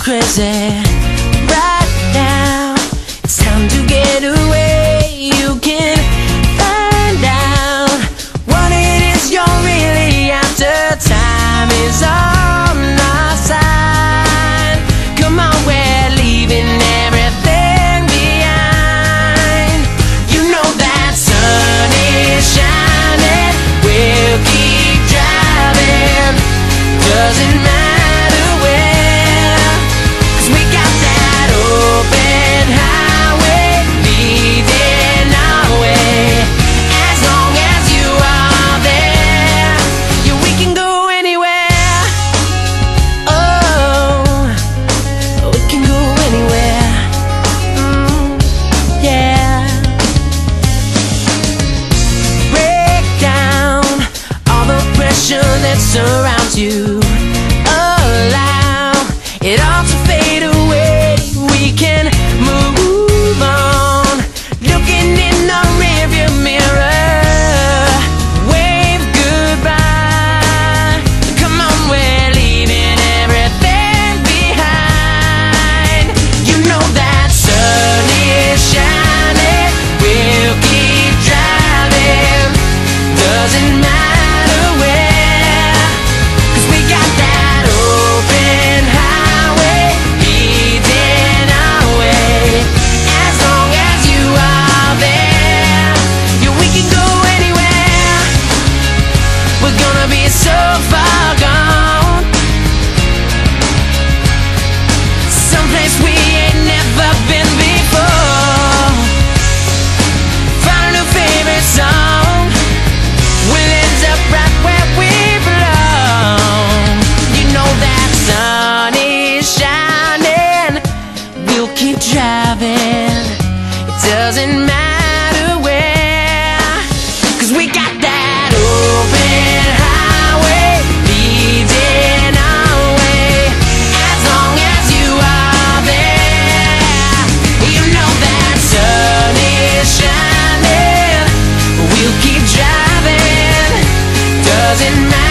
crazy right now. It's time to get away. You can find out what it is you're really after. Time is on our side. Come on, we're leaving everything behind. You know that sun is shining. We'll keep driving. Doesn't matter. surrounds you. so far gone. Someplace we ain't never been before. Find a new favorite song. We'll end up right where we belong. You know that sun is shining. We'll keep driving. It doesn't matter. doesn't matter.